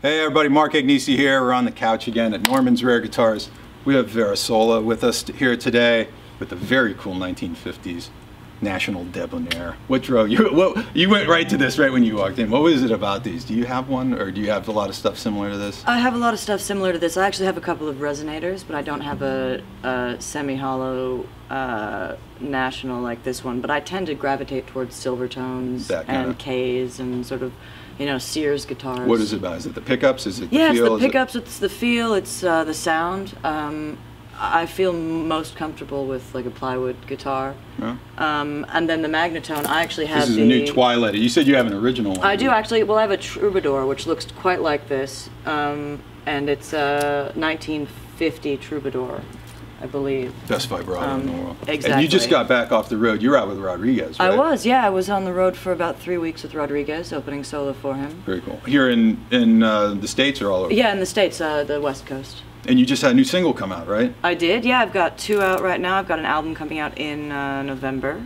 Hey everybody, Mark Agnesi here. We're on the couch again at Norman's Rare Guitars. We have Vera Sola with us here today with a very cool 1950s National Debonaire. What drove you? What, you went right to this right when you walked in. What was it about these? Do you have one or do you have a lot of stuff similar to this? I have a lot of stuff similar to this. I actually have a couple of resonators, but I don't have a, a semi-hollow uh, national like this one. But I tend to gravitate towards Silvertones and Kays and sort of, you know, Sears guitars. What is it about? Is it the pickups? Is it the Yeah, feel? it's the Is it- pickups, it's the feel, it's uh, the sound. Um, I feel most comfortable with like a plywood guitar. Yeah. Um, and then the Magnatone, I actually have This is the a new Twilight. You said you have an original one. I do actually. Well, I have a troubadour which looks quite like this, um, and it's a 1950 troubadour, I believe. Best vibrato in the Um, world. And you just got back off the road. You were out with Rodriguez, right? I was, yeah. I was on the road for about three weeks with Rodriguez, opening solo for him. Very cool. Here in in uh, the states or all over. Yeah, in the states, uh, the West Coast. And you just had a new single come out, right? I did, yeah. I've got two out right now. I've got an album coming out in uh, November.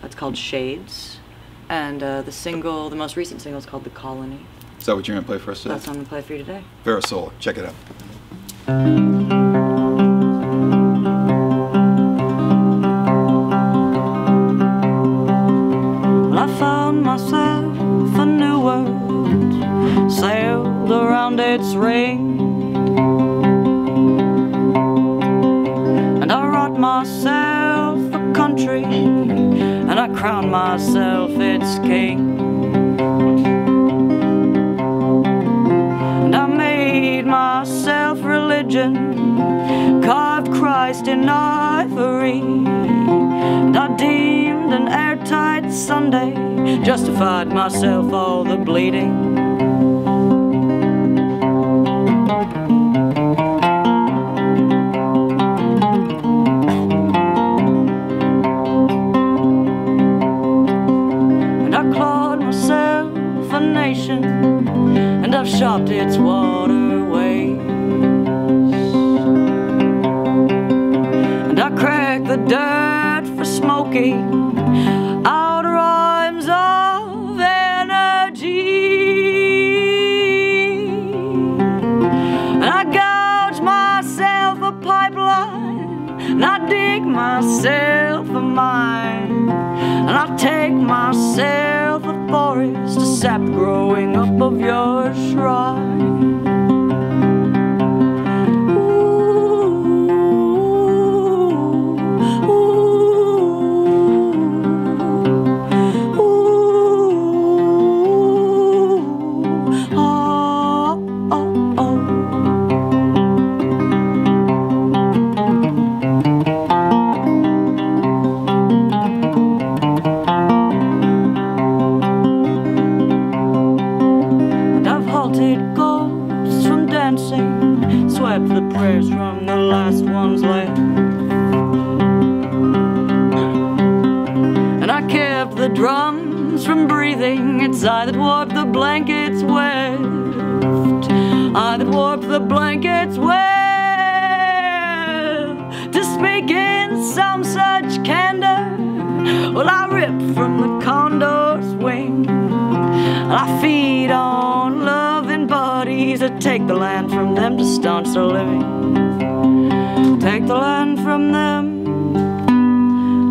That's called Shades, and uh, the single, the most recent single, is called The Colony. Is that what you're gonna play for us today? That's what I'm gonna play for you today. Vera Sola. Check it out. Crowned myself its king. And I made myself religion, carved Christ in ivory. And I deemed an airtight Sunday justified myself all the bleeding. And its waterways. And I cracked the dirt for smoking out rhymes of energy. And I gouge myself a pipeline, and I dig myself a mine, and I take myself a forest, to sap growing And I've ghosts from dancing, swept the prayers from the last ones left. And I kept the drums from breathing, it's I that warped the blankets weft. I that warped the blankets weft. To speak in some such candor, well, I rip from the condor's wing. I feed take the land from them to staunch their living. Take the land from them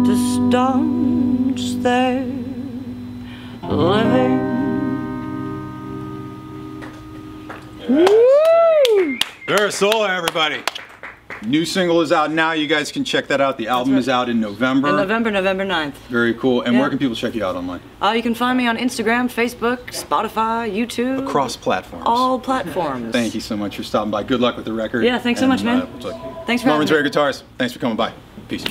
to staunch their living. Vera Sola, everybody. New single is out now. You guys can check that out. The album right. is out in November. In November, November 9th. Very cool. And where can people check you out online? Uh, you can find me on Instagram, Facebook, Spotify, YouTube. Across platforms. all platforms. Thank you so much for stopping by. Good luck with the record. Yeah, thanks so much, man. uh, we'll Thanks for Norman's Rare. Guitars. Thanks for coming by. Peace.